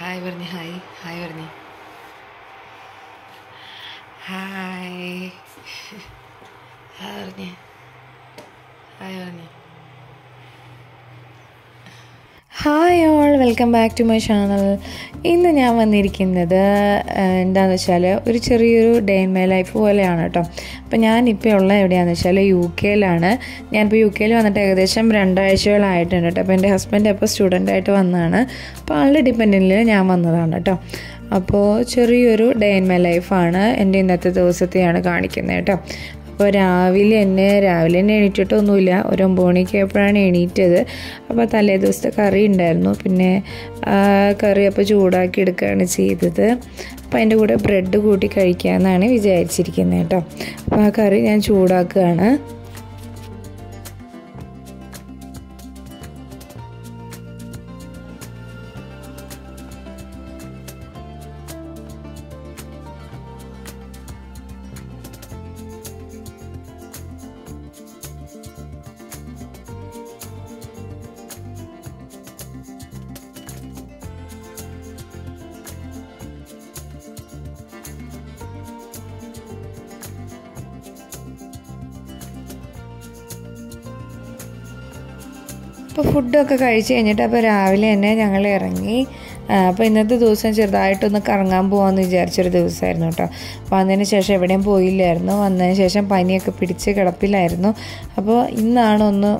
Hi പറഞ്ഞേ hi hi പറഞ്ഞേ hi hi പറഞ്ഞേ ഹായ് പറഞ്ഞേ hi welcome back to my channel ഇന്ന് ഞാൻ വന്നിരിക്കുന്നത് എന്താണെന്ന് വെച്ചാൽ ഒരു ചെറിയൊരു ഡേ ഇൻ മൈ ലൈഫ് പോലെയാണ് കേട്ടോ അപ്പോൾ ഞാനിപ്പോൾ ഉള്ള എവിടെയാണെന്ന് വെച്ചാൽ യു കെയിലാണ് ഞാനിപ്പോൾ യു കെയിൽ വന്നിട്ട് ഏകദേശം രണ്ടാഴ്ചകളായിട്ടുണ്ട് കേട്ടോ അപ്പോൾ എന്റെ ഹസ്ബൻഡ് അപ്പോൾ സ്റ്റുഡന്റായിട്ട് വന്നതാണ്. അപ്പോൾ ആളുടെ ഡിപ്പെൻഡന്റിൽ ഞാൻ വന്നതാണ് കേട്ടോ അപ്പോൾ ചെറിയൊരു ഡേ ഇൻ മൈ ലൈഫാണ് എന്റെ ഇന്നത്തെ ദിവസത്തെയാണ് കാണിക്കുന്നത് കേട്ടോ അപ്പോൾ രാവിലെ തന്നെ രാവിലെ തന്നെ എണീറ്റിട്ടൊന്നുമില്ല. ഒരു ഒമ്പത് മണിക്ക് ആയപ്പോഴാണ് എണീറ്റത്. അപ്പോൾ തലേ ദിവസത്തെ കറി ഉണ്ടായിരുന്നു. പിന്നെ കറി അപ്പോൾ ചൂടാക്കി എടുക്കുകയാണ് ചെയ്തത്. അപ്പോൾ അതിന്റെ കൂടെ ബ്രെഡ് കൂട്ടി കഴിക്കാമെന്നാണ് വിചാരിച്ചിരിക്കുന്നത് കേട്ടോ. അപ്പോൾ ആ കറി ഞാൻ ചൂടാക്കുകയാണ്. അപ്പോൾ ഫുഡൊക്കെ കഴിച്ച് കഴിഞ്ഞിട്ട് അപ്പോൾ രാവിലെ തന്നെ ഞങ്ങൾ ഇറങ്ങി. അപ്പോൾ ഇന്നത്തെ ദിവസം ചെറുതായിട്ടൊന്ന് കറങ്ങാൻ പോകാമെന്ന് വിചാരിച്ചൊരു ദിവസമായിരുന്നു കേട്ടോ. അതിന് ശേഷം എവിടെയും പോയില്ലായിരുന്നു. വന്നതിന് ശേഷം പനിയൊക്കെ പിടിച്ച് കിടപ്പിലായിരുന്നു. അപ്പോൾ ഇന്നാണ് ഒന്ന്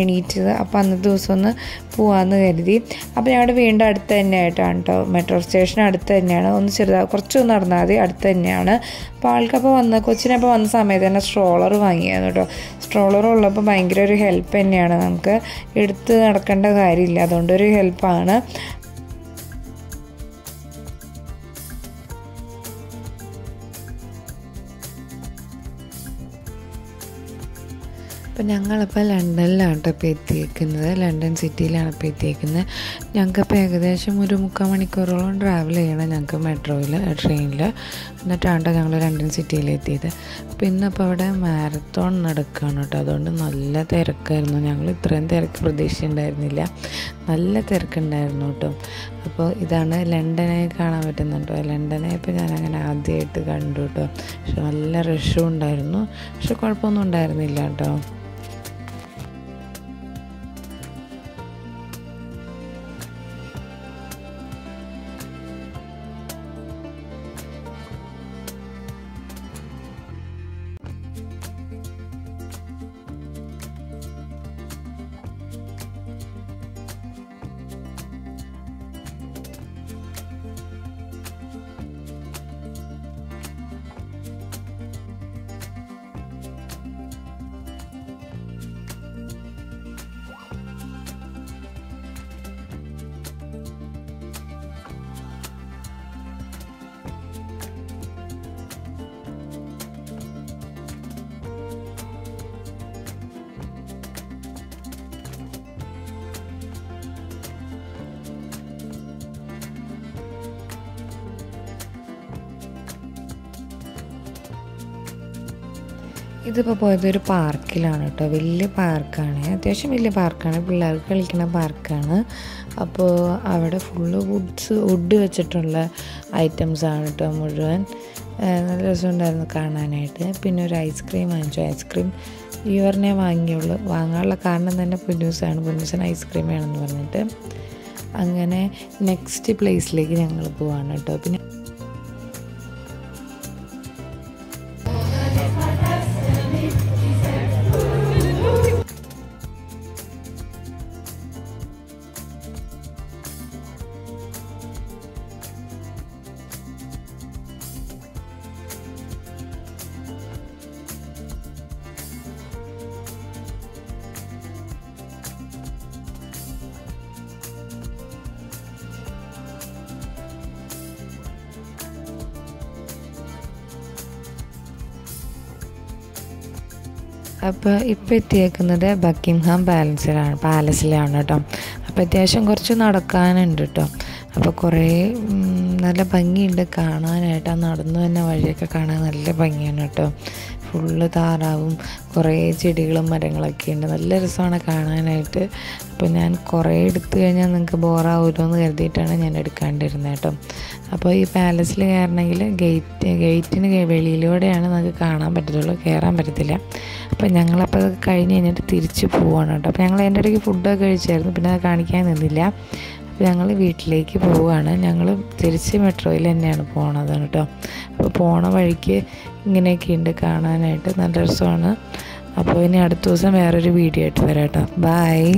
എണീറ്റത്. അപ്പോൾ അന്നത്തെ ദിവസം ഒന്ന് പോകാമെന്ന് കരുതി. അപ്പോൾ ഞങ്ങളുടെ വീണ്ടും അടുത്ത് തന്നെയായിട്ടാണ് കേട്ടോ. മെട്രോ സ്റ്റേഷൻ അടുത്ത് തന്നെയാണ്. ഒന്ന് ചെറുതാ കുറച്ചൊന്ന് നടന്നാൽ മതി അടുത്ത് തന്നെയാണ്. അപ്പോൾ ആൾക്കപ്പോൾ വന്ന കൊച്ചിനപ്പോൾ വന്ന സമയത്ത് തന്നെ സ്ട്രോളർ വാങ്ങിയായിരുന്നു കേട്ടോ. സ്ട്രോളർ ഉള്ളപ്പോൾ ഭയങ്കര ഒരു ഹെൽപ്പ് തന്നെയാണ് നമുക്ക്. എടുത്ത് നടക്കേണ്ട കാര്യമില്ല. അതുകൊണ്ടൊരു ഹെൽപ്പാണ് അപ്പോൾ ഞങ്ങളിപ്പോൾ ലണ്ടനിലാണ് കേട്ടോ ഇപ്പോൾ എത്തിയേക്കുന്നത്. ലണ്ടൻ സിറ്റിയിലാണ് ഇപ്പോൾ എത്തിയേക്കുന്നത്. ഞങ്ങൾക്കിപ്പോൾ ഏകദേശം ഒരു മുക്കാൽ മണിക്കൂറോളം ട്രാവൽ ചെയ്യണം ഞങ്ങൾക്ക് മെട്രോയിൽ ട്രെയിനിൽ. എന്നിട്ടാണ് ഞങ്ങൾ ലണ്ടൻ സിറ്റിയിൽ എത്തിയത്. അപ്പോൾ ഇന്നിപ്പോൾ അവിടെ മാരത്തോൺ നടക്കുകയാണ് കേട്ടോ. അതുകൊണ്ട് നല്ല തിരക്കായിരുന്നു. ഞങ്ങൾ ഇത്രയും തിരക്ക് പ്രതീക്ഷിച്ചിട്ടുണ്ടായിരുന്നില്ല. നല്ല തിരക്കുണ്ടായിരുന്നു കേട്ടോ. അപ്പോൾ ഇതാണ് ലണ്ടനെ കാണാൻ പറ്റുന്നുണ്ടോ. ലണ്ടനെ ഇപ്പോൾ ഞാനങ്ങനെ ആദ്യമായിട്ട് കണ്ടു കേട്ടോ. പക്ഷെ നല്ല റഷും ഉണ്ടായിരുന്നു. പക്ഷെ കുഴപ്പമൊന്നും ഉണ്ടായിരുന്നില്ല കേട്ടോ. ഇതിപ്പോൾ പോയത് ഒരു പാർക്കിലാണ് കേട്ടോ. വലിയ പാർക്കാണ്. അത്യാവശ്യം വലിയ പാർക്കാണ്. പിള്ളേർക്ക് കളിക്കുന്ന പാർക്കാണ്. അപ്പോൾ അവിടെ ഫുള്ള് വുഡ്സ് വുഡ് വെച്ചിട്ടുള്ള ഐറ്റംസ് ആണ് കേട്ടോ മുഴുവൻ. നല്ല രസമുണ്ടായിരുന്നു കാണാനായിട്ട്. പിന്നെ ഒരു ഐസ്ക്രീം വാങ്ങിച്ചു. ഐസ്ക്രീം ഇവറിനെ വാങ്ങിയുള്ളൂ. വാങ്ങാനുള്ള കാരണം തന്നെ പുന്നൂസാണ് പുന്നൂസൻ ഐസ്ക്രീം വേണമെന്ന് പറഞ്ഞിട്ട്. അങ്ങനെ നെക്സ്റ്റ് പ്ലേസിലേക്ക് ഞങ്ങൾ പോവാണ് കേട്ടോ. പിന്നെ അപ്പോൾ ഇപ്പോൾ എത്തിയേക്കുന്നത് ബക്കിംഗ്ഹാം പാലസിലാണ് പാലസിലാണ് കേട്ടോ. അപ്പോൾ അത്യാവശ്യം കുറച്ച് നടക്കാനുണ്ട് കേട്ടോ. അപ്പോൾ കുറേ നല്ല ഭംഗിയുണ്ട് കാണാനായിട്ട്. ആ നടന്നു തന്നെ വഴിയൊക്കെ കാണാൻ നല്ല ഭംഗിയാണ് കേട്ടോ. ഫുള്ള് താറാവും കുറേ ചെടികളും മരങ്ങളൊക്കെ ഉണ്ട്. നല്ല രസമാണ് കാണാനായിട്ട്. അപ്പോൾ ഞാൻ കുറേ എടുത്തു കഴിഞ്ഞാൽ നിങ്ങൾക്ക് ബോറാവുമല്ലോ എന്ന് കരുതിയിട്ടാണ് ഞാൻ എടുക്കാണ്ടിരുന്നത് കേട്ടോ. അപ്പോൾ ഈ പാലസിൽ കയറണമെങ്കിൽ ഗേറ്റ് ഗേറ്റിന് വെളിയിലൂടെയാണ് നമുക്ക് കാണാൻ പറ്റത്തുള്ളൂ കയറാൻ പറ്റത്തില്ല. അപ്പോൾ ഞങ്ങളപ്പോൾ കഴിഞ്ഞ് കഴിഞ്ഞിട്ട് തിരിച്ച് പോവാണ് കേട്ടോ. അപ്പോൾ ഞങ്ങൾ അതിന്റെ ഇടയ്ക്ക് ഫുഡൊക്കെ കഴിച്ചായിരുന്നു പിന്നെ അത് കാണിക്കാൻ നിന്നില്ല. ഞങ്ങൾ വീട്ടിലേക്ക് പോവുകയാണ്. ഞങ്ങൾ തിരിച്ച് മെട്രോയിൽ തന്നെയാണ് പോണത് കേട്ടോ. അപ്പോൾ പോണ വഴിക്ക് ഇങ്ങനെയൊക്കെ ഉണ്ട് കാണാനായിട്ട്. നല്ല രസമാണ്. അപ്പോൾ ഇനി അടുത്ത ദിവസം വേറൊരു വീഡിയോ ആയിട്ട് വരാം കേട്ടോ. ബായ്